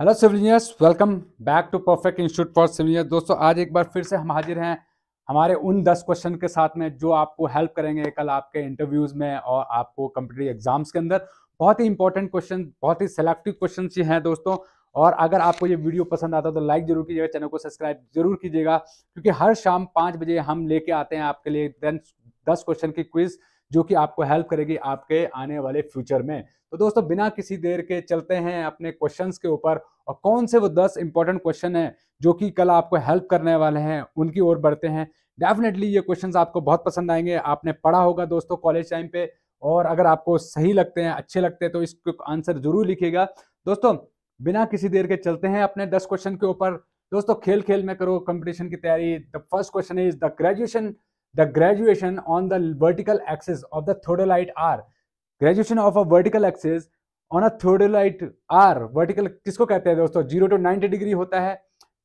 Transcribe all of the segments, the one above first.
Hello civil engineers welcome back to perfect institute for civil engineer दोस्तों, आज एक बार फिर से हम हाजिर हैं हमारे उन दस क्वेश्चन के साथ में जो आपको हेल्प करेंगे कल आपके इंटरव्यूज़ में और आपको कम्पिटेटिव एग्ज़ाम्स के अंदर। बहुत ही इंपॉर्टेंट क्वेश्चन बहुत ही सिलेक्टिव क्वेश्चन ये हैं दोस्तों। और अगर आपको ये वीडियो पसंद आता है तो लाइक ज़रूर कीजिएगा चैनल को सब्सक्राइब ज़रूर कीजिएगा। क्योंकि हर शाम पाँच बजे हम लेके आते हैं आपके लिए देन दस क्वेश्चन की क्विज जो कि आपको हेल्प करेगी आपके आने वाले फ्यूचर में। तो दोस्तों, बिना किसी देर के चलते हैं अपने क्वेश्चंस के ऊपर। और कौन से वो दस इंपॉर्टेंट क्वेश्चन हैं जो कि कल आपको हेल्प करने वाले हैं, उनकी ओर बढ़ते हैं डेफिनेटली ये क्वेश्चंस आपको बहुत पसंद आएँगे। आपने पढ़ा होगा दोस्तों कॉलेज टाइम पे। और अगर आपको सही लगते हैं, अच्छे लगते हैं तो इसको आंसर ज़रूर लिखिएगा। दोस्तों, बिना किसी देर के चलते हैं अपने दस क्वेश्चन के ऊपर। दोस्तों खेल खेल में करो कंपटीशन की तैयारी। The first question is the graduation the graduation on the vertical axis of the theodolite are graduation of a vertical axis on a theodolite are vertical किसको कहते हैं दोस्तों? ज़ीरो टू नाइनटी डिग्री होता है।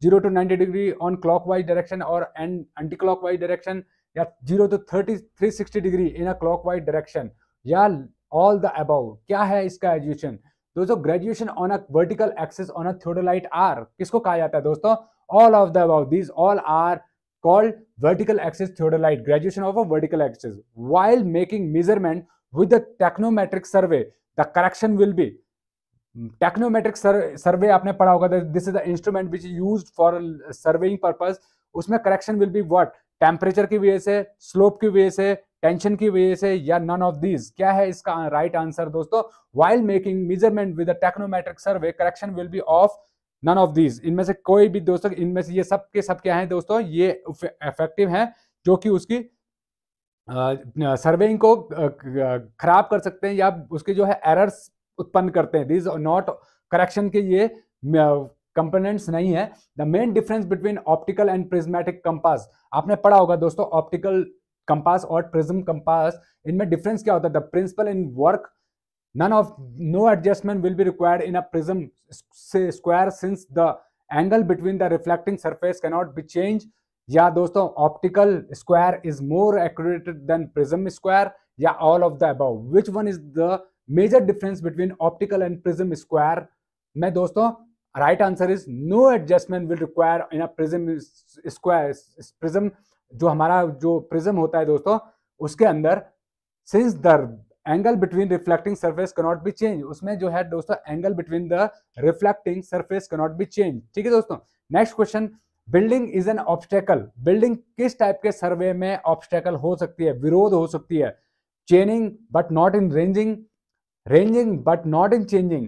Zero to ninety degree on clockwise direction और and anti clock wise direction या zero to thirty three sixty degree in a clockwise direction या all the above क्या है इसका एजुएशन दोस्तों graduation on a vertical axis on a theodolite are किसको कहा जाता है दोस्तों? All of the all are called vertical axis theodolite, graduation of a vertical axis, while making measurement with the technometric survey. The correction will be tacheometric survey आपने पढ़ा होगा this is the instrument which use for surveying purpose उसमें correction will be what temperature की वजह से slope की वजह से टेंशन की वजह से, या नन ऑफ़ दीज क्या है इसका राइट आंसर दोस्तों? While making measurement with tacheometric survey correction will be of none of these इनमें से कोई भी दोस्तों, इनमें से ये सब के सब क्या है दोस्तों? ये इफ़ेक्टिव हैं, जो कि उसकी सर्वेइंग को खराब कर सकते हैं या उसके जो है एरर्स उत्पन्न करते हैं। दिस नॉट करेक्शन के ये कंपोनेंट्स नहीं है। The main difference between optical and prismatic compass आपने पढ़ा होगा दोस्तों ऑप्टिकल कंपास और प्रिज्म कंपास इनमें डिफरेंस क्या होता है? The principle in work none of, no adjustment will be required in a prism square since the angle between the reflecting surface cannot be changed. या दोस्तों optical square is more accurate than prism square या all of the above which one is the major difference between optical and prism square में दोस्तों right answer is no adjustment will require in a prism square prism जो हमारा जो prism होता है दोस्तों, उसके अंदर since the angle between reflecting surface cannot be change उसमें जो है दोस्तों angle between the reflecting surface cannot be change ठीक है दोस्तों? Next question building is an obstacle building किस टाइप के सर्वे में ऑब्स्टेकल हो सकती है? विरोध हो सकती है। Chaining but not in ranging ranging but not in chaining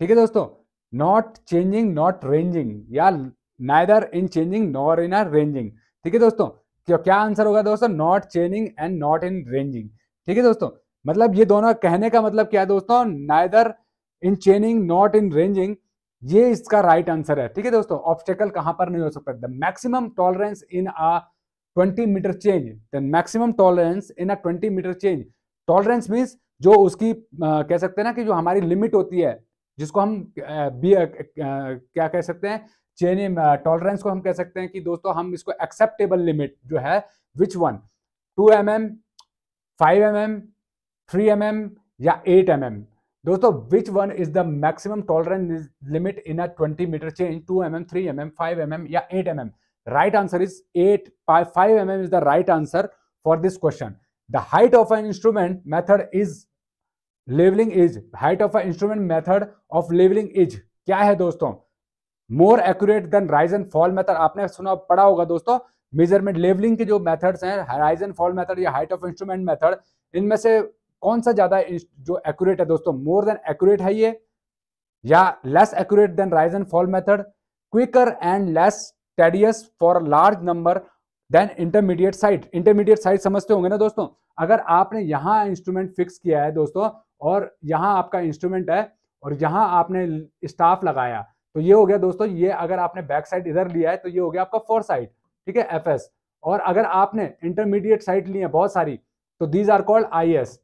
ठीक है दोस्तों? नॉट चेंजिंग नॉट रेंजिंग या neither in chaining nor in are ranging ठीक है दोस्तों? क्या आंसर होगा दोस्तों? Not chaining and not in ranging ठीक है दोस्तों? मतलब ये दोनों कहने का मतलब क्या है दोस्तों? Neither in chaining not in ranging ये इसका राइट right आंसर है। ठीक है दोस्तों? ऑब्स्टेकल कहाँ पर नहीं हो सकता? The maximum tolerance in a 20 metre chain the maximum tolerance in a 20 metre chain tolerance means जो उसकी आ, कह सकते हैं ना कि जो हमारी लिमिट होती है जिसको हम बी, क्या कह सकते हैं? चेन टॉलरेंस को हम कह सकते हैं कि दोस्तों हम इसको एक्सेप्टेबल लिमिट जो है which one two M M five M M three M mm या एट एम mm दोस्तों which one is the maximum tolerance limit in a 20 metre chain 2 M M three M M five M M या eight M M right answer is eight five M M is the right answer for this question the height of an instrument method is levelling is height of a instrument method of levelling is क्या है दोस्तों? More accurate than rise and fall method आपने सुना पड़ा होगा दोस्तों? Measurement levelling के जो मेथड्स हैं राइज एंड फॉल मेथड या हाइट ऑफ़ इंस्ट्रूमेंट मेथड इनमें से कौन सा ज़्यादा जो एक्यूरेट है दोस्तों? मोर देन एक्यूरेट है ये, या less accurate than rise and fall method quicker and less tedious for large number than intermediate sight intermediate sight समझते होंगे ना दोस्तों? अगर आपने यहाँ इंस्ट्रूमेंट फिक्स किया है दोस्तों, और यहाँ आपका इंस्ट्रूमेंट है, और यहाँ आपने स्टाफ लगाया तो ये हो गया दोस्तों, ये अगर आपने बैक साइड इधर लिया है तो ये हो गया आपका फोर साइड ठीक है? एफएस और अगर आपने इंटरमीडिएट साइट ली है बहुत सारी तो these are called I S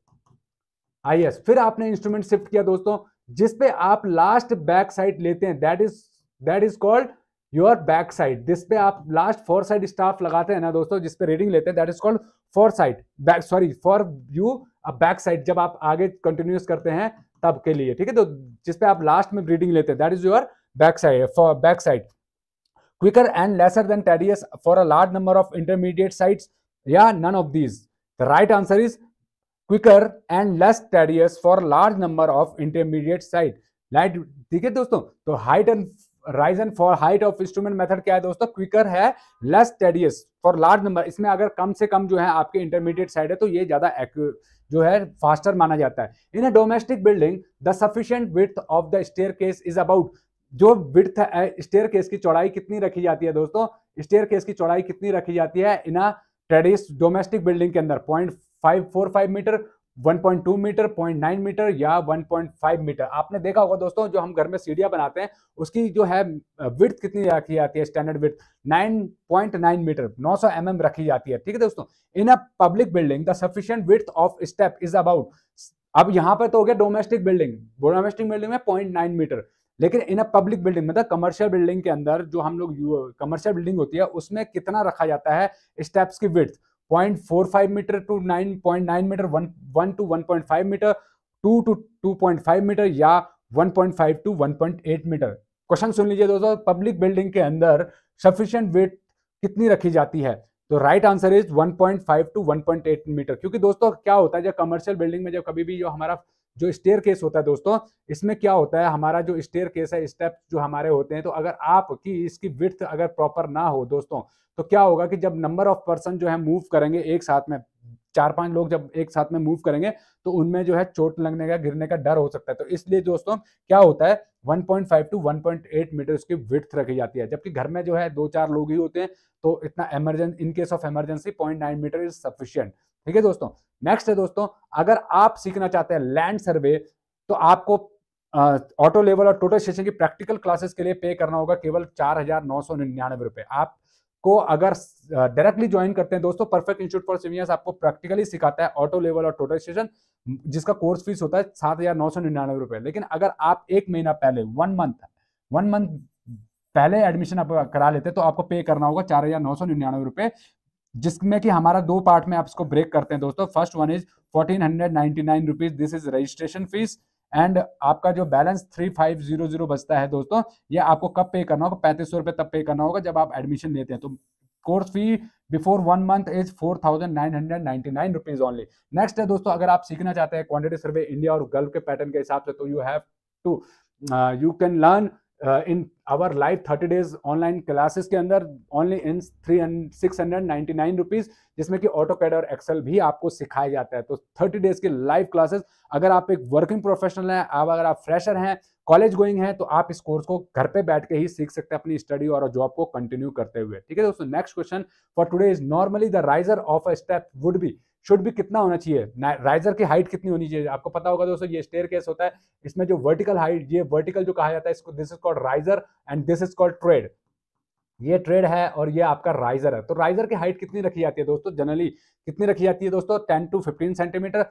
I फिर आपने इंस्ट्रूमेंट शिफ्ट किया दोस्तों, जिसपे आप लास्ट बैक साइड लेते हैं। That is that is called your back sight जिस पे आप लास्ट फोर साइड स्टाफ लगाते हैं ना दोस्तों जिस पे रीडिंग लेते हैं that is called fore sight back sorry for you a back sight जब आप आगे कंटिन्यूस करते हैं, तब के लिए, ठीक है? तो जिस पे आप लास्ट में रीडिंग लेते हैं that is your back side for, back side quicker and lesser than tedious for a large number of intermediate sites yeah none of these the right answer is quicker and less tedious for large number of intermediate site light ठीक है दोस्तों? तो height and rise and for height of instrument method क्या है दोस्तों? Quicker है, less tedious for large number. इसमें अगर कम से कम जो है आपके इंटरमीडिएट साइड है तो ये ज़्यादा जो है फास्टर माना जाता है। In a domestic building, the sufficient width of the staircase is about, जो विथ स्टेयर केस की चौड़ाई कितनी रखी जाती है दोस्तों? स्टेयर केस की चौड़ाई कितनी रखी जाती है इन अ ट्रेडिस डोमेस्टिक बिल्डिंग के अंदर? Point five four five metre 1.2 metre 0.9 metre या 1.5 मीटर आपने देखा होगा दोस्तों, जो हम घर में सीढ़ियाँ बनाते हैं, उसकी जो है विड्थ कितनी रखी जाती है standard width 9.9 metre 900 M mm रखी जाती है। ठीक है दोस्तों? In a public building the sufficient width of step is about अब यहाँ पर तो हो गया डोमेस्टिक बिल्डिंग डोमेस्टिक बिल्डिंग में पॉइंट मीटर लेकिन इन अ पब्लिक बिल्डिंग मतलब कमर्शियल बिल्डिंग के अंदर जो हम लोग कमर्शियल बिल्डिंग होती है, उसमें कितना रखा जाता है स्टेप्स की width 0.45 metre to 9.9 metre 1 1 to 1.5 metre 2 to 2.5 metre या 1.5 टू 1.8 मीटर क्वेश्चन सुन लीजिए दोस्तों पब्लिक बिल्डिंग के अंदर सफिशिएंट वेट कितनी रखी जाती है? तो right answer is 1.5 to 1.8 metre क्योंकि दोस्तों, क्या होता है, जब कमर्शियल बिल्डिंग में जब कभी भी जो हमारा जो स्टेयर केस होता है दोस्तों, इसमें क्या होता है? हमारा जो स्टेयर केस है स्टेप जो हमारे होते हैं तो अगर आप की इसकी विथ अगर प्रॉपर ना हो दोस्तों तो क्या होगा कि जब नंबर ऑफ़ पर्सन जो है मूव करेंगे एक साथ में, चार पाँच लोग जब एक साथ में मूव करेंगे तो उनमें जो है चोट लगने का, गिरने का डर हो सकता है। तो इसलिए दोस्तों, क्या होता है? 1.5 टू 1.8 मीटर उसकी विड्थ रखी जाती है। जबकि घर में जो है दो चार लोग ही होते हैं तो इतना emergency in case of emergency 0.9 metre is sufficient ठीक है दोस्तों? नेक्स्ट है दोस्तों, अगर आप सीखना चाहते हैं लैंड सर्वे तो आपको ऑटो लेवल और टोटल स्टेशन की प्रैक्टिकल क्लासेस के लिए पे करना होगा केवल चार हज़ार नौ सौ निन्यानवे रुपए। आप को अगर डायरेक्टली ज्वाइन करते हैं दोस्तों परफेक्ट इंस्टीट्यूट फॉर सिवियर्स आपको प्रैक्टिकली सिखाता है ऑटो लेवल और टोटल स्टेशन जिसका कोर्स फ़ीस होता है सात हज़ार नौ सौ निन्यानवे रुपए। लेकिन अगर आप एक महीना पहले वन मंथ वन मंथ पहले एडमिशन आप करा लेते हैं तो आपको पे करना होगा चार हज़ार नौ सौ निन्यानवे रुपए। जिसमें कि हमारा दो पार्ट में आप इसको ब्रेक करते हैं दोस्तों। First one is fourteen hundred ninety nine rupees this is registration fees and आपका जो balance three five zero zero बचता है दोस्तों, ये आपको कब पे करना होगा? पैंतीस सौ रुपए तब पे करना होगा जब आप एडमिशन लेते हैं। तो course fee before one month is four thousand nine hundred ninety nine rupees only next है दोस्तों, अगर आप सीखना चाहते हैं क्वांटिटी सर्वे इंडिया और गल्फ के पैटर्न के हिसाब से तो you have to you can learn in our live thirty days online classes के अंदर only in three six hundred ninety nine rupees जिसमें कि ऑटो कैड और एक्सेल भी आपको सिखाया जाता है। तो थर्टी डेज़ के लाइव क्लासेस अगर आप एक वर्किंग प्रोफेशनल हैं, आप अगर आप फ्रेशर हैं कॉलेज गोइंग हैं तो आप इस कोर्स को घर पे बैठ के ही सीख सकते हैं अपनी स्टडी और जॉब को कंटिन्यू करते हुए। ठीक है दोस्तों next question for today is normally the riser of a step would be should भी कितना होना चाहिए? राइजर की हाइट कितनी होनी चाहिए? आपको पता होगा दोस्तों, ये स्टेयर केस होता है। इसमें जो वर्टिकल हाइट ये वर्टिकल जो कहा जाता है, इसको this is called riser and this is called tread ये ट्रेड है और ये आपका राइजर है। तो राइजर की हाइट कितनी रखी जाती है दोस्तों? जनरली कितनी रखी जाती है दोस्तों? Ten to fifteen centimetre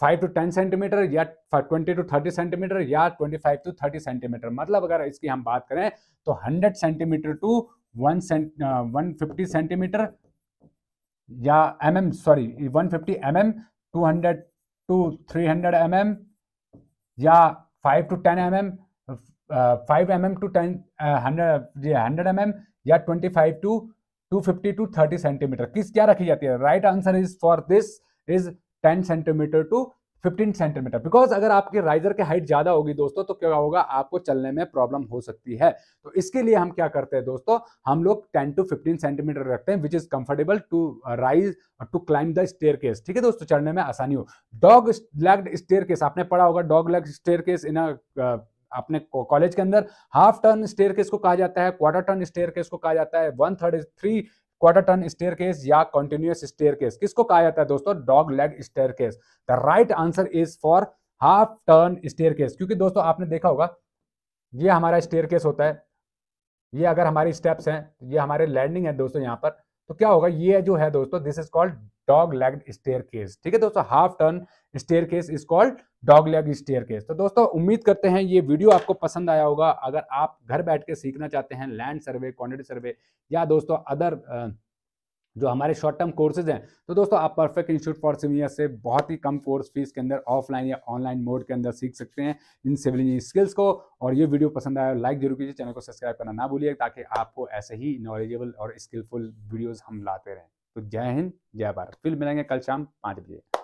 five to ten centimetre या ट्वेंटी टू थर्टी सेंटीमीटर या twenty five to thirty centimetre मतलब अगर इसकी हम बात करें तो hundred centimetre to one cent one fifty centimetre या M M sorry one fifty M M to hundred to three hundred M M या five to ten M M five M M to ten hundred hundred M M या twenty five to to fifty to thirty centimetre किस, क्या रखी जाती है? Right answer is for this is ten centimetre to 15 centimetre because अगर आपके riser की height ज़्यादा होगी दोस्तों तो क्या होगा? आपको चलने में प्रॉब्लम हो सकती है। तो इसके लिए हम क्या करते हैं दोस्तों? हम लोग 10 टू 15 सेंटीमीटर रखते हैं which is comfortable to rise to climb the staircase ठीक है दोस्तों? चढ़ने में आसानी हो। डॉग लेग्ड स्टेयर केस आपने पढ़ा होगा डॉग लेग स्टेयर केस इन अपने कॉलेज के अंदर हाफ़ टर्न स्टेयर केस को कहा जाता है क्वार्टर टर्न स्टेयर केस को कहा जाता है one third three quarter turn staircase या कंटिन्यूस स्टेयर केस किसको कहा जाता है दोस्तों? Dog leg staircase the right answer is for half turn staircase क्योंकि दोस्तों, आपने देखा होगा, ये हमारा स्टेयर केस होता है। ये अगर हमारी स्टेप्स हैं, ये हमारे लैंडिंग है दोस्तों यहाँ पर तो क्या होगा? ये जो है दोस्तों this is called dog leg staircase. ठीक है दोस्तों, half turn staircase is called dog leg staircase. तो दोस्तों, उम्मीद करते हैं ये वीडियो आपको पसंद आया होगा। अगर आप घर बैठ के सीखना चाहते हैं लैंड सर्वे क्वांटिटी सर्वे या दोस्तों अदर जो हमारे शॉर्ट टर्म कोर्सेज हैं तो दोस्तों आप परफेक्ट इंस्टीट्यूट फॉर सिविल से बहुत ही कम कोर्स फ़ीस के अंदर ऑफलाइन या ऑनलाइन मोड के अंदर सीख सकते हैं इन सिविल इंजीनियरिंग स्किल्स को। और ये वीडियो पसंद आया लाइक ज़रूर कीजिए, चैनल को सब्सक्राइब करना ना भूलिए, ताकि आपको ऐसे ही नॉलेजेबल और स्किलफुल वीडियोज़ हम लाते रहें। तो जय हिंद जय भारत। फिर मिलेंगे कल शाम पाँच बजे।